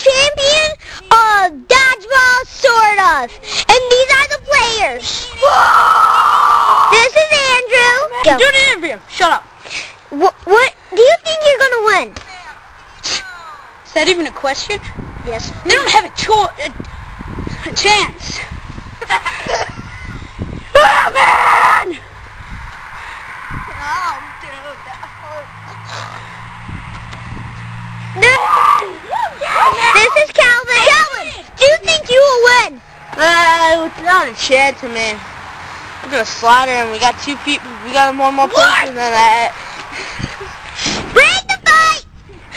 champion of dodgeball, sort of. And these are the players. This is Andrew. Do the interview. Shut up. What, what do you think you're going to win? Is that even a question? Yes. They don't have a, cho- a, a chance. oh, man! This is Calvin. Calvin, do you think you will win? Uh, a chance, man. We're gonna slaughter him. We got two people. We got one more person than that. Break the fight!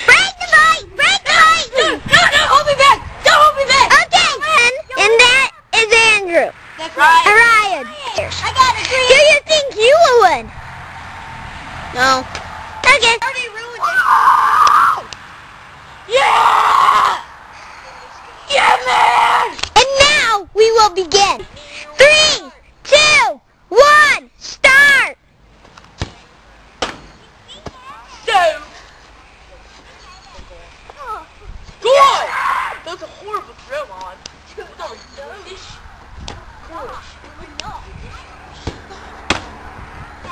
Break the fight! Break the fight! No, no, no, hold me back! Don't hold me back! Okay, and, and that is Andrew. That's And Ryan. I got a Do you think you will win? No. Okay. Yeah! Yeah, man! And now we will begin. Three, two, one, start! So, oh. Good! That's a horrible throw on.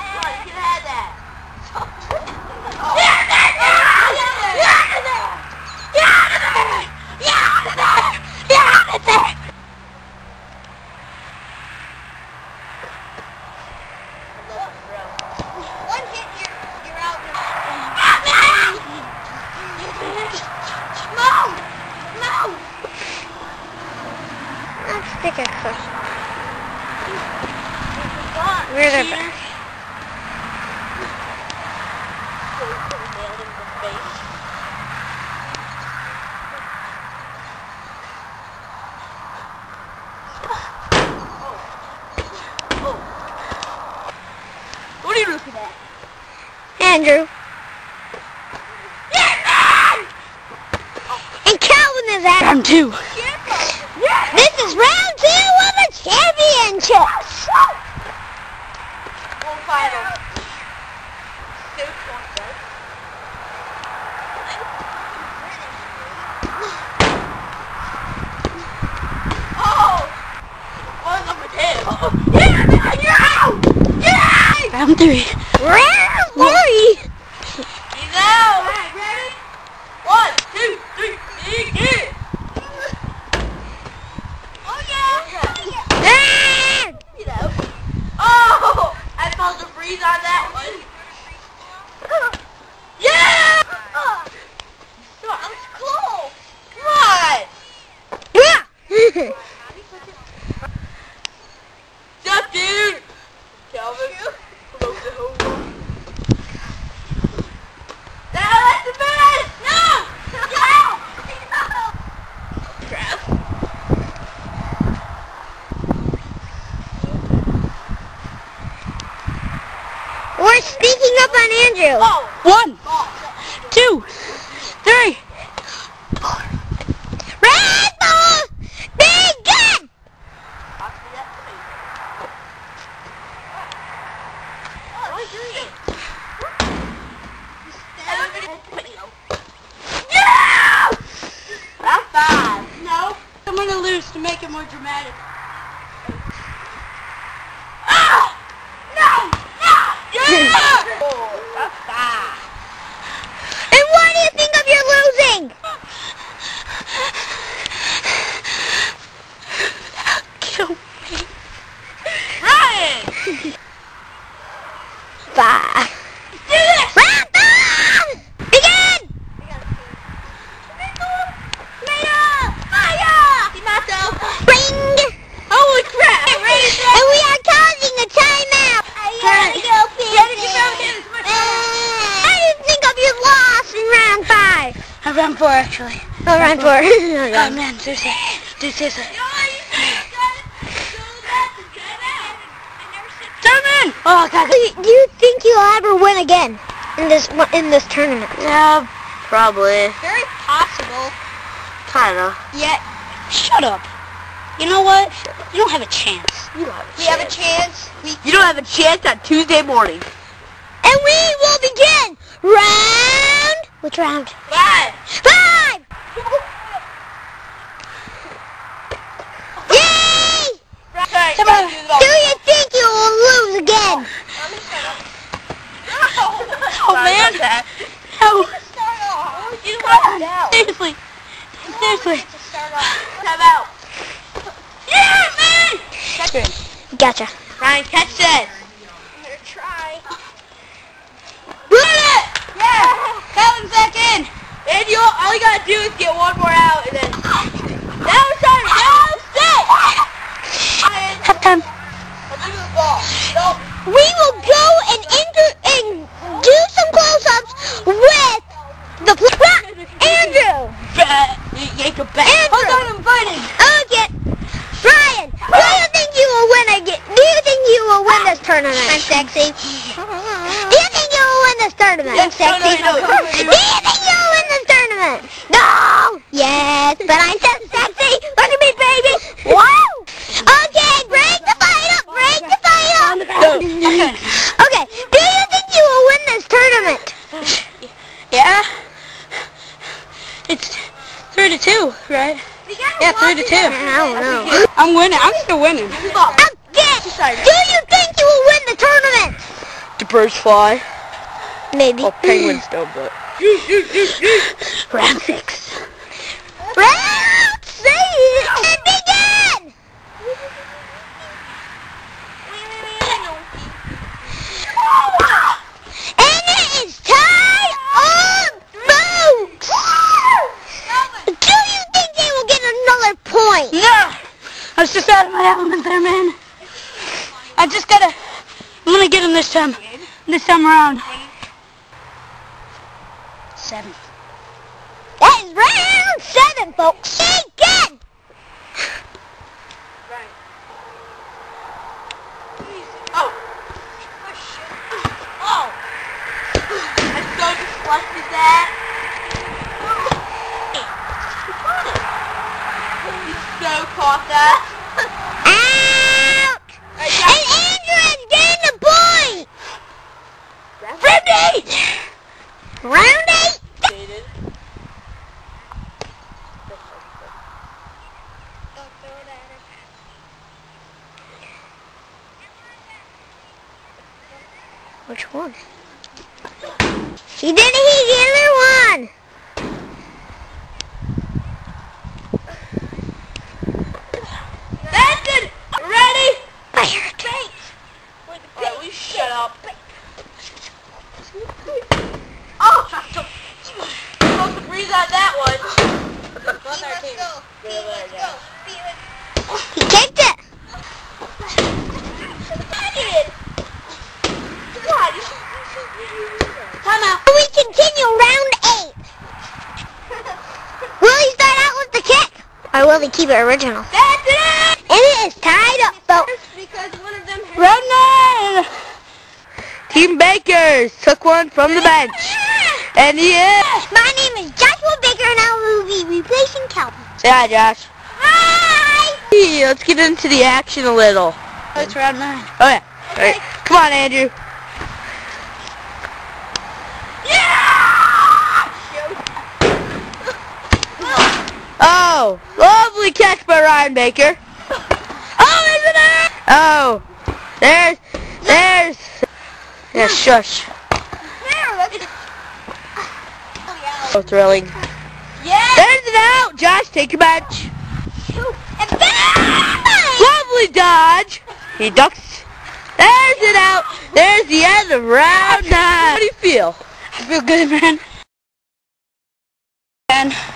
Right, you can have that. One hit, you're, you're out. Let's take a close. Where's our back? What are you looking at? Andrew. And Calvin is at round two. This is round two of the championships. Final. Six one. Oh! One number ten. Yeah, man! Yeah! Round three. Round three. He's out! Alright, ready? One, two, three, begin! Oh yeah! Ah! You know. Oh! I felt the freeze on that one. Yeah! That was close. Come on! Yeah. Stop, dude! Calvin, close the hole. Now that's the finish! No! No! Crap. We're speaking up on Andrew. Oh! One, two, three. Red ball. Begin. Yeah! That's five. No, I'm gonna lose to make it more dramatic. Ah! No! No! Yeah! Four. That's five. And why do you think of your losing? Kill me. Ryan! Five. Do this! Round five. Begin. Ring. Holy crap! And we are causing a timeout. gotta go, Pixie. Uh, How do you think of your loss in round five? Uh, round four, actually. Oh, round four. Oh man, seriously, dude, seriously. German! Oh god. Do you, do you think you'll ever win again in this in this tournament? Yeah, probably. Very possible. Kinda. Yeah. Shut up. You know what? You don't have a chance. You don't have a we have a chance. We You don't have a chance on Tuesday morning. and we will begin round. Which round? Five! Five! Yay! on Someone, do you think you will lose again? Oh, oh man! No! You lost oh, Seriously! Seriously! Come out! Yeah, man! Gotcha. Ryan, catch it. You, all you gotta do is get one more out, and then... Now it's time. Now it's set. Ryan, Halftime. let's do the ball. Nope. We will go and enter and do some close-ups with the pl- Andrew. Bet. You yank a bet. Andrew. Hold on, I'm fighting. Okay. Ryan, do you think you will win again? Do you think you will win this tournament? I'm sexy. Do you think you will win this tournament? Yes, no, no, no. Do you think you will win this tournament? No. Yes, but I'm so sexy. Look at me, baby. Wow. Okay, break the fight up. Break the fight up. Okay. Okay. Do you think you will win this tournament? Yeah? It's three to two, right? Yeah, three to two. I don't know. I'm winning. I'm still winning. Okay. Do you think you will win the tournament? Do birds fly? Maybe. Well, penguins don't, but... Round six. Round six and begin! And it is time up, folks! Do you think they will get another point? No! I was just out of my element there, man. I just gotta... I'm gonna get him this time. This time around. Seven. That is round seven, folks. Begin! Oh. Oh. I'm so disgusted that. So caught that. Out! And Andrew is getting the point! Round eight. Round eight. Which one? He didn't hit the other one. That's it. Ready? Fired. Alright, will you shut up? Oh, I'm so- supposed to breathe on that one. He kicked it. God, you you you. Time out. We continue round eight. Will he start out with the kick? Or will he keep it original? That's it! And it is tied up, folks. Because one of them Round nine! Team Bakers took one from the bench. And he is. My name is Joshua Baker and I will be replacing Calvin. Say hi, Josh. Hi! Hey, let's get into the action a little. It's round nine. Oh, yeah. All right. Come on, Andrew. Oh, lovely catch by Ryan Baker. Oh, isn't it? Oh, there's, there's. Yeah, shush. So oh, thrilling. Yeah! There's it out. Josh, take your bench. And bang! Lovely dodge. He ducks. There's it out. There's the end of round nine. How do you feel? I feel good, man. Ten.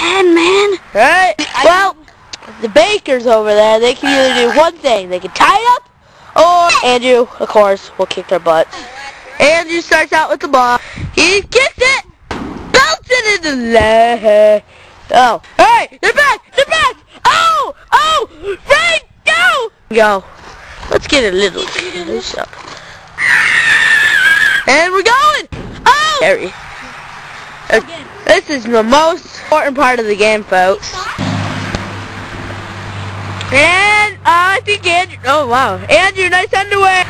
Ten, man. Right? Well, the bakers over there, they can either do one thing. They can tie it up, or Andrew, of course, will kick their butts. Andrew starts out with the ball. He kicks it. Belts it in the leg. Oh. Hey, they're back. They're back. Oh, oh, right, go. Go. Let's get a little close up. And we're going. Oh. Harry. This is the most important part of the game, folks. And uh, I think Andrew. Oh wow, Andrew, nice underwear.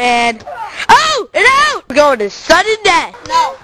And oh, and out. We're going to sudden death. No.